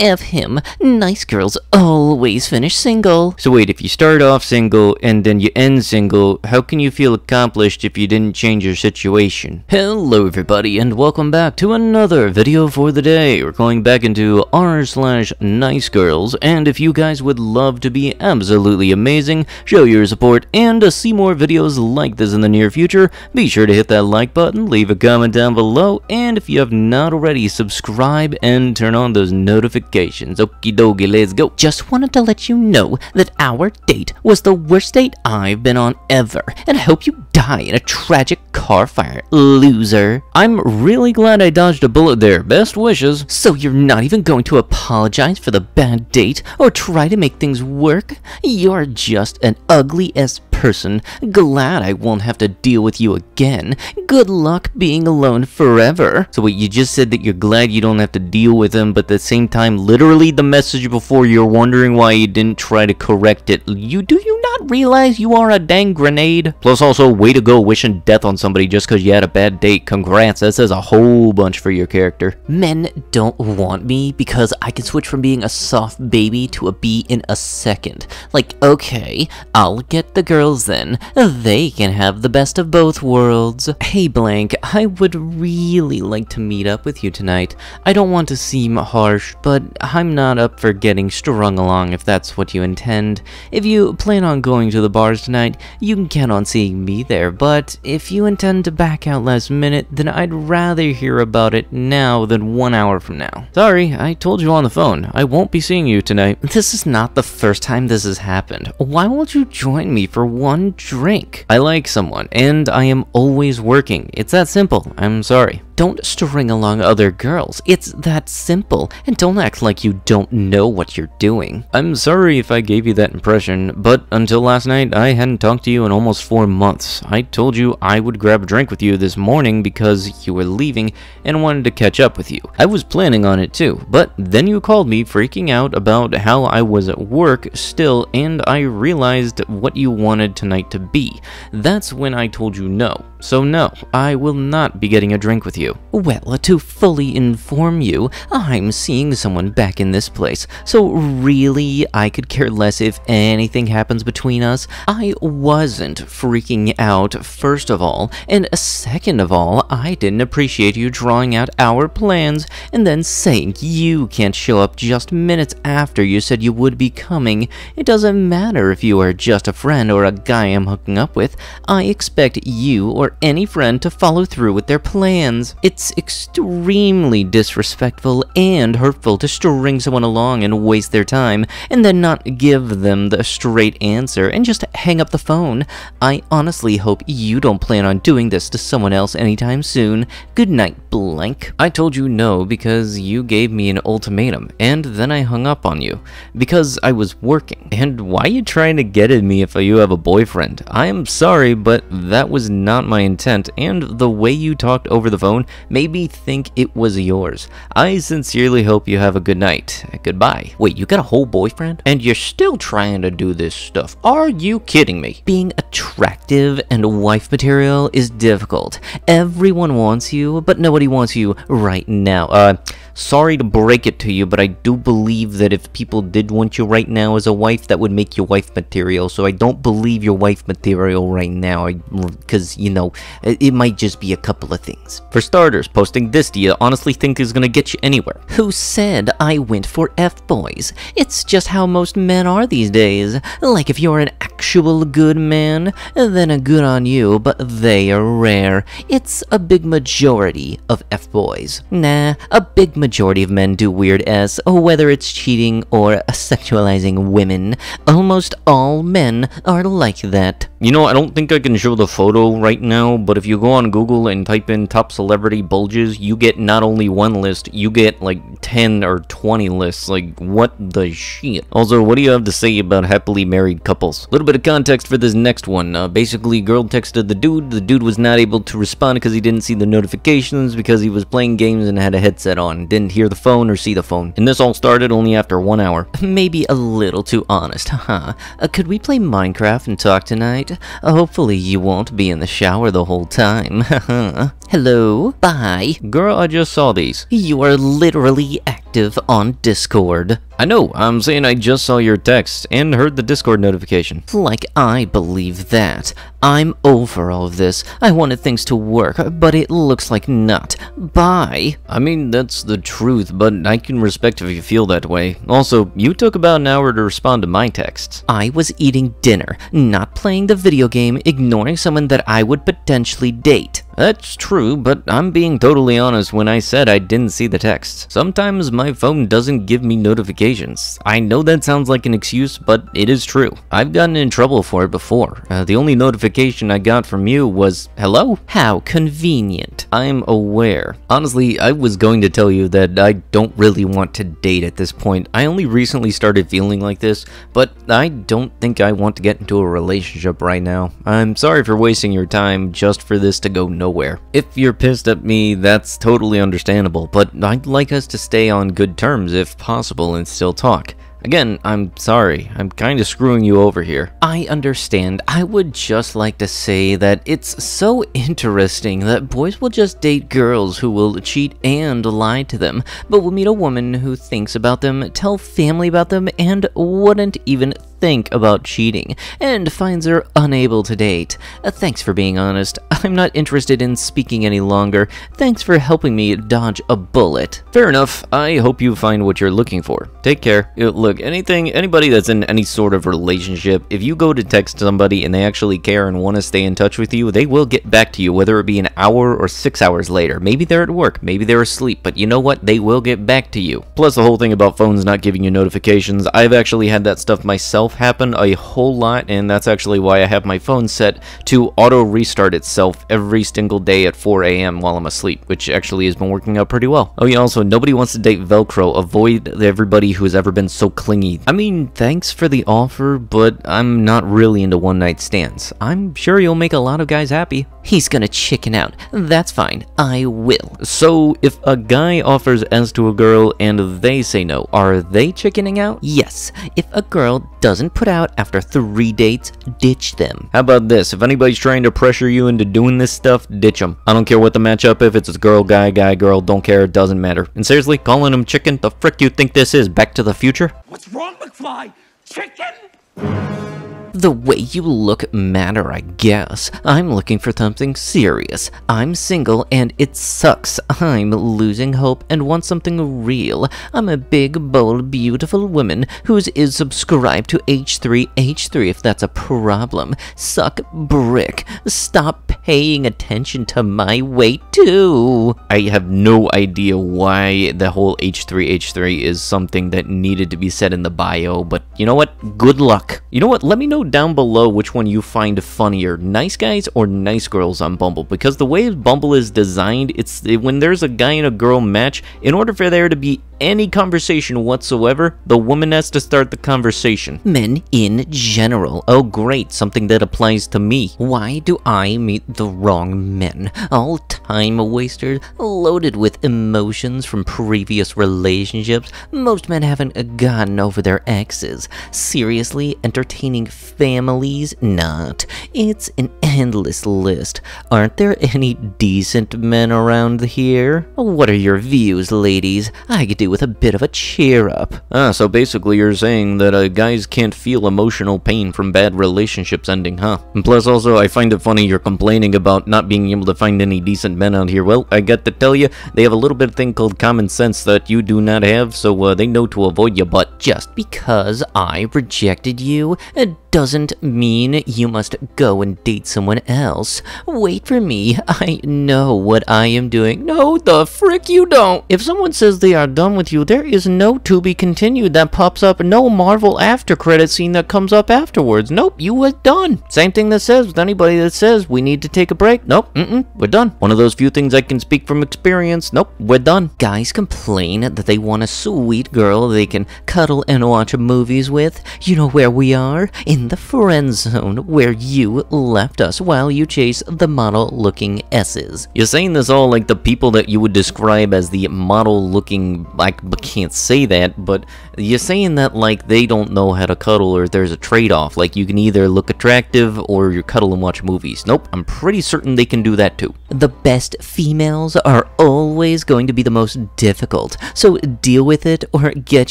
F him. Nice girls always finish single. So wait, if you start off single and then you end single, how can you feel accomplished if you didn't change your situation? Hello everybody and welcome back to another video for the day. We're going back into r slash nice girls and if you guys would love to be absolutely amazing, show your support and to see more videos like this in the near future, be sure to hit that like button, leave a comment down below and if you have not already, subscribe and turn on those notifications. Okie dokie, let's go. Just wanted to let you know that our date was the worst date I've been on ever, and I hope you die in a tragic car fire, loser. I'm really glad I dodged a bullet there. Best wishes. So you're not even going to apologize for the bad date or try to make things work? You're just an ugly as person. Glad I won't have to deal with you again. Good luck being alone forever. So wait, you just said that you're glad you don't have to deal with him, but at the same time, literally the message before you're wondering why you didn't try to correct it. You do you not realize you are a dang grenade? Plus also, way to go wishing death on somebody just because you had a bad date. Congrats, that says a whole bunch for your character. Men don't want me because I can switch from being a soft baby to a bee in a second. Like, okay, I'll get the girls then. They can have the best of both worlds. Hey Blank, I would really like to meet up with you tonight. I don't want to seem harsh, but I'm not up for getting strung along if that's what you intend. If you plan on going to the bars tonight, you can count on seeing me there, but if you intend to back out last minute, then I'd rather hear about it now than one hour from now. Sorry, I told you on the phone. I won't be seeing you tonight. This is not the first time this has happened. Why won't you join me for one drink. I like someone, and I am always working. It's that simple. I'm sorry. Don't string along other girls. It's that simple. And don't act like you don't know what you're doing. I'm sorry if I gave you that impression, but until last night, I hadn't talked to you in almost four months. I told you I would grab a drink with you this morning because you were leaving and wanted to catch up with you. I was planning on it too, but then you called me freaking out about how I was at work still and I realized what you wanted tonight to be. That's when I told you no. So no, I will not be getting a drink with you. Well, to fully inform you, I'm seeing someone back in this place, so really, I could care less if anything happens between us. I wasn't freaking out, first of all, and second of all, I didn't appreciate you drawing out our plans and then saying you can't show up just minutes after you said you would be coming. It doesn't matter if you are just a friend or a guy I'm hooking up with. I expect you or any friend to follow through with their plans. It's extremely disrespectful and hurtful to string someone along and waste their time, and then not give them the straight answer and just hang up the phone. I honestly hope you don't plan on doing this to someone else anytime soon. Good night, blank. I told you no because you gave me an ultimatum, and then I hung up on you. Because I was working. And why are you trying to get at me if you have a boyfriend? I am sorry, but that was not my intent, and the way you talked over the phone made me think it was yours. I sincerely hope you have a good night. Goodbye. Wait, you got a whole boyfriend? And you're still trying to do this stuff. Are you kidding me? Being attractive and wife material is difficult. Everyone wants you, but nobody wants you right now. Uh, sorry to break it to you, but I do believe that if people did want you right now as a wife, that would make you wife material. So I don't believe you're wife material right now, because, you know, it might just be a couple of things. For starters, posting this do you honestly think is gonna get you anywhere? Who said I went for F-boys? It's just how most men are these days. Like if you're an actual good man, then a good on you, but they are rare. It's a big majority of F-boys. Nah, a big majority of men do weird s, oh, whether it's cheating or sexualizing women. Almost all men are like that. You know, I don't think I can show the photo right now, but if you go on Google and type in top celebrity bulges, you get not only one list, you get like 10 or 20 lists. Like, what the shit? Also, what do you have to say about happily married couples? A little bit of context for this next one. Uh, basically, girl texted the dude. The dude was not able to respond because he didn't see the notifications because he was playing games and had a headset on. Didn't hear the phone or see the phone. And this all started only after one hour. Maybe a little too honest, huh? Uh, could we play Minecraft and talk tonight? Uh, hopefully you won't be in the shower the whole time. Hello? Bye. Girl, I just saw these. You are literally active on Discord. I know, I'm saying I just saw your text and heard the Discord notification. Like I believe that. I'm over all of this. I wanted things to work, but it looks like not. Bye. I mean, that's the truth, but I can respect if you feel that way. Also, you took about an hour to respond to my texts. I was eating dinner, not playing the video game, ignoring someone that I would potentially date. That's true, but I'm being totally honest when I said I didn't see the text. Sometimes my phone doesn't give me notifications. I know that sounds like an excuse, but it is true. I've gotten in trouble for it before. Uh, the only notification I got from you was, hello? How convenient. I'm aware. Honestly, I was going to tell you that I don't really want to date at this point. I only recently started feeling like this, but I don't think I want to get into a relationship right now. I'm sorry for wasting your time just for this to go nowhere nowhere. If you're pissed at me, that's totally understandable, but I'd like us to stay on good terms if possible and still talk. Again, I'm sorry. I'm kinda screwing you over here. I understand. I would just like to say that it's so interesting that boys will just date girls who will cheat and lie to them, but will meet a woman who thinks about them, tell family about them, and wouldn't even think about cheating, and finds her unable to date. Uh, thanks for being honest. I'm not interested in speaking any longer. Thanks for helping me dodge a bullet. Fair enough. I hope you find what you're looking for. Take care. Uh, look, anything, anybody that's in any sort of relationship, if you go to text somebody and they actually care and want to stay in touch with you, they will get back to you, whether it be an hour or six hours later. Maybe they're at work, maybe they're asleep, but you know what? They will get back to you. Plus, the whole thing about phones not giving you notifications, I've actually had that stuff myself happen a whole lot, and that's actually why I have my phone set to auto restart itself every single day at 4 a.m. while I'm asleep, which actually has been working out pretty well. Oh yeah, also, nobody wants to date Velcro. Avoid everybody who has ever been so clingy. I mean, thanks for the offer, but I'm not really into one-night stands. I'm sure you'll make a lot of guys happy. He's gonna chicken out. That's fine. I will. So, if a guy offers S to a girl and they say no, are they chickening out? Yes. If a girl doesn't put out after three dates, ditch them. How about this? If anybody's trying to pressure you into doing this stuff, ditch them. I don't care what the matchup, if it's a girl, guy, guy, girl, don't care, it doesn't matter. And seriously, calling them chicken, the frick you think this is? Back to the future? What's wrong, McFly? Chicken? The way you look matter, I guess. I'm looking for something serious. I'm single and it sucks. I'm losing hope and want something real. I'm a big, bold, beautiful woman who's is subscribed to H3H3 if that's a problem. Suck brick. Stop paying attention to my weight too. I have no idea why the whole H3H3 is something that needed to be said in the bio, but you know what? Good luck. You know what? Let me know down below which one you find funnier, nice guys or nice girls on Bumble, because the way Bumble is designed, it's when there's a guy and a girl match, in order for there to be any conversation whatsoever, the woman has to start the conversation. Men in general. Oh great, something that applies to me. Why do I meet the wrong men? All time wasters, loaded with emotions from previous relationships. Most men haven't gotten over their exes. Seriously, entertaining families? Not. It's an endless list. Aren't there any decent men around here? What are your views, ladies? I could do with a bit of a cheer up. Ah, so basically you're saying that uh, guys can't feel emotional pain from bad relationships ending, huh? And plus also, I find it funny you're complaining about not being able to find any decent men out here. Well, I got to tell you, they have a little bit of thing called common sense that you do not have, so uh, they know to avoid you, but... Just because I rejected you, it doesn't mean you must go and date someone else. Wait for me, I know what I am doing. No, the frick you don't! If someone says they are done with you, there is no to be continued that pops up, no Marvel after credit scene that comes up afterwards. Nope, you are done. Same thing that says with anybody that says we need to take a break. Nope, mm-mm, we're done. One of those few things I can speak from experience. Nope, we're done. Guys complain that they want a sweet girl they can cuddle and watch movies with. You know where we are? In in the friend zone where you left us while you chase the model looking S's. You're saying this all like the people that you would describe as the model looking. I can't say that, but you're saying that like they don't know how to cuddle or there's a trade off. Like you can either look attractive or you cuddle and watch movies. Nope, I'm pretty certain they can do that too. The best females are always going to be the most difficult, so deal with it or get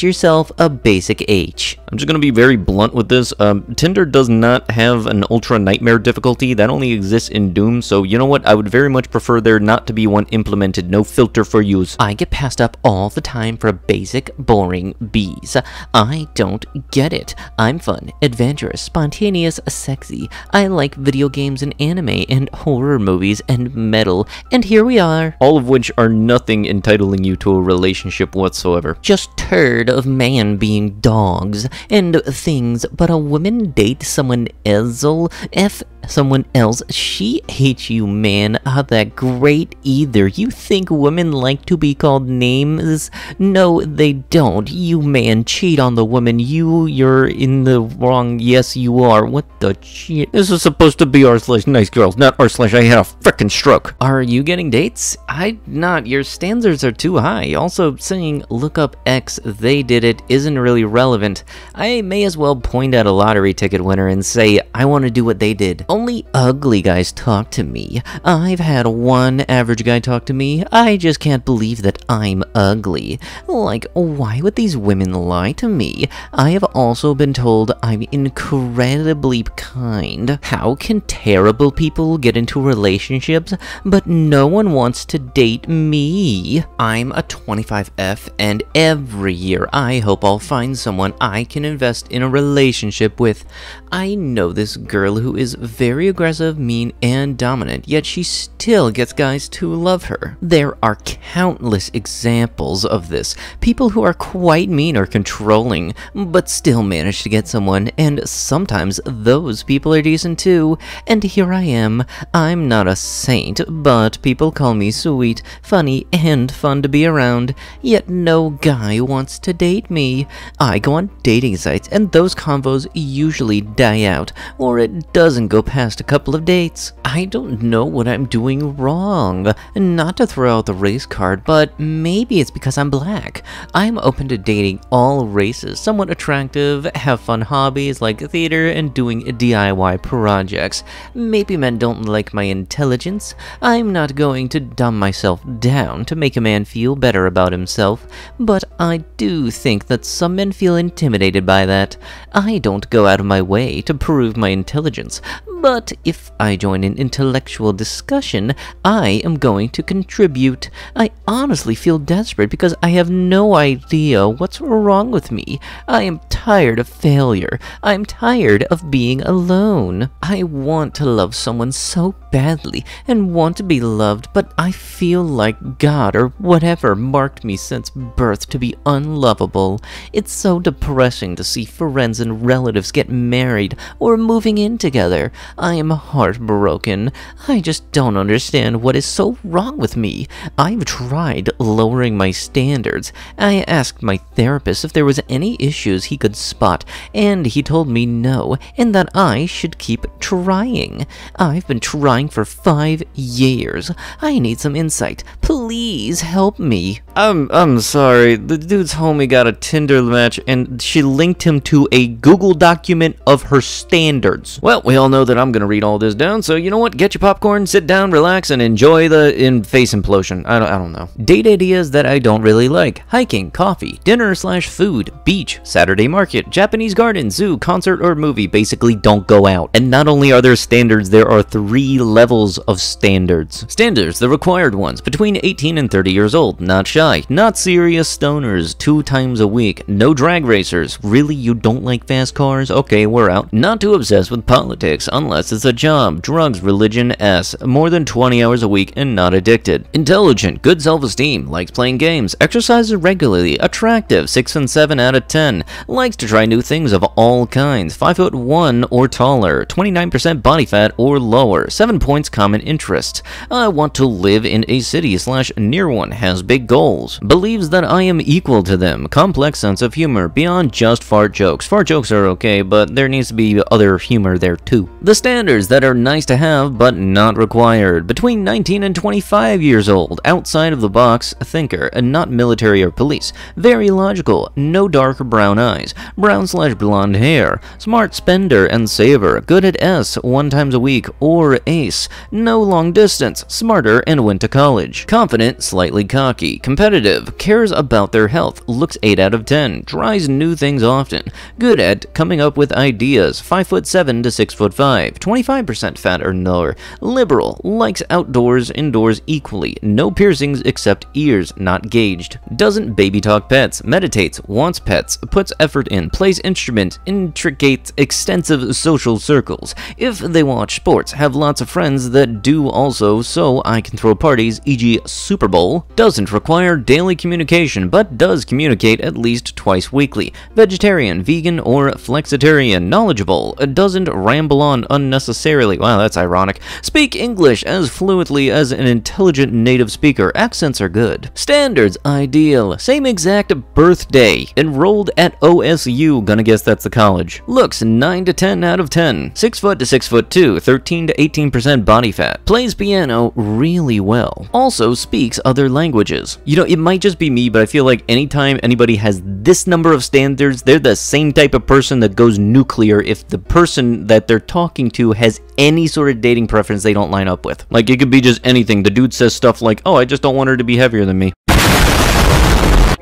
yourself a basic H. I'm just gonna be very blunt with this. Um, Tinder does not have an ultra nightmare difficulty. That only exists in Doom. So you know what? I would very much prefer there not to be one implemented. No filter for use. I get passed up all the time for basic, boring bees. I don't get it. I'm fun, adventurous, spontaneous, sexy. I like video games and anime and horror movies and metal, and here we are. All of which are nothing entitling you to a relationship whatsoever. Just turd of man being dogs and things, but a woman date someone else, F someone else. She hates you, man. Not that great either. You think women like to be called names? No, they don't. You man cheat on the woman. You, you're in the wrong. Yes, you are. What the shit? This is supposed to be r slash nice girls, not r slash I had a frickin' stroke. Are you getting dates? I not. Your standards are too high. Also, saying look up X, they did it, isn't really relevant. I may as well point at a lottery ticket winner and say I want to do what they did. Only ugly guys talk to me. I've had one average guy talk to me. I just can't believe that I'm ugly. Like, why would these women lie to me? I have also been told I'm incredibly kind. How can terrible people get into relationships, but no one wants to date me? I'm a 25F, and every year I hope I'll find someone I can invest in a relationship with. I know this girl who is very aggressive, mean, and dominant, yet she still gets guys to love her. There are countless examples of this. People who are quite mean or controlling, but still manage to get someone, and sometimes those people are decent too. And here I am. I'm not a saint, but people call me sweet, funny, and fun to be around, yet no guy wants to date me. I go on dating sites, and those convos usually die out, or it doesn't go past a couple of dates. I don't know what I'm doing wrong. Not to throw out the race card, but maybe it's because I'm black. I'm open to dating all races, somewhat attractive, have fun hobbies like theater and doing DIY projects. Maybe men don't like my intelligence. I'm not going to dumb myself down to make a man feel better about himself, but I do think that some men feel intimidated by that. I don't go out of my way to prove my intelligence, but if I join an intellectual discussion, I am going to contribute. I honestly feel desperate because I have no idea what's wrong with me. I am tired of failure. I'm tired of being alone. I want to love someone so badly and want to be loved, but I feel like God or whatever marked me since birth to be unlovable. It's so depressing to see friends and relatives get married or moving in together. I am heartbroken. I just don't understand what is so wrong with me. I've tried lowering my standards. I asked my therapist if there was any issues he could spot, and he told me no, and that I should keep trying. I've been trying for five years. I need some insight. Please help me. I'm I'm sorry. The dude's homie got a Tinder match and she linked him to a Google document of her standards. Well, we all know that I'm gonna read all this down, so you know what? Get your popcorn, sit down, relax, and enjoy the in face implosion. I don't I don't know. Date ideas that I don't really like. Hiking, coffee, dinner slash food, beach, Saturday market, Japanese garden, zoo, concert, or movie. Basically, don't go out. And not only are there standards, there are three levels of standards. Standards, the required ones, between 18 and 30 years old, not shy, not serious stoners, two times a week, no drag racers. Really, you don't like fast cars? Okay, we're out. Not too obsessed with politics, unless it's a job, drugs, religion, S, more than 20 hours a week, and not addicted. Intelligent, good self esteem, likes playing games, exercises regularly, attractive, 6 and 7 out of 10, likes likes to try new things of all kinds, 5 foot 1 or taller, 29% body fat or lower, 7 points common interest. I want to live in a city slash near one, has big goals, believes that I am equal to them, complex sense of humor. Beyond just fart jokes. Fart jokes are okay, but there needs to be other humor there too. The standards that are nice to have but not required, between 19 and 25 years old, outside of the box thinker, and not military or police, very logical, no dark brown eyes, brown slash blonde hair, smart spender and saver, good at S one times a week or ace, no long distance, smarter and went to college, confident, slightly cocky, competitive, cares about their health, looks 8 out of 10, tries new things often, good at coming up with ideas, 5 foot 7 to 6 foot 5, 25% fat or lower, liberal, likes outdoors, indoors equally, no piercings except ears, not gauged, doesn't baby talk pets, meditates, wants pets, puts effort in, plays instrument, intricates extensive social circles. If they watch sports, have lots of friends that do also, so I can throw parties, e.g. Super Bowl, doesn't require daily communication, but does communicate at least twice weekly, vegetarian, vegan, or flexitarian, knowledgeable, uh, doesn't ramble on unnecessarily, wow that's ironic, speak English as fluently as an intelligent native speaker, accents are good, standards ideal, same exact birthday, enrolled at OSU, gonna guess that's the college, looks 9 to 10 out of 10, 6 foot to 6 foot 2, 13 to 18% body fat, plays piano really well, also speaks other languages. You know, it might just be me, but I feel like anytime anybody has this number of standards, they're the same type of person that goes nuclear if the person that they're talking to has any sort of dating preference they don't line up with. Like, it could be just anything. The dude says stuff like, oh, I just don't want her to be heavier than me.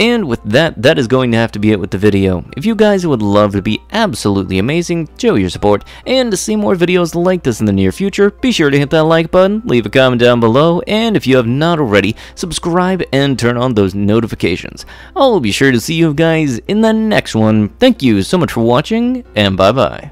And with that, that is going to have to be it with the video. If you guys would love to be absolutely amazing, show your support, and to see more videos like this in the near future, be sure to hit that like button, leave a comment down below, and if you have not already, subscribe and turn on those notifications. I'll be sure to see you guys in the next one. Thank you so much for watching, and bye-bye.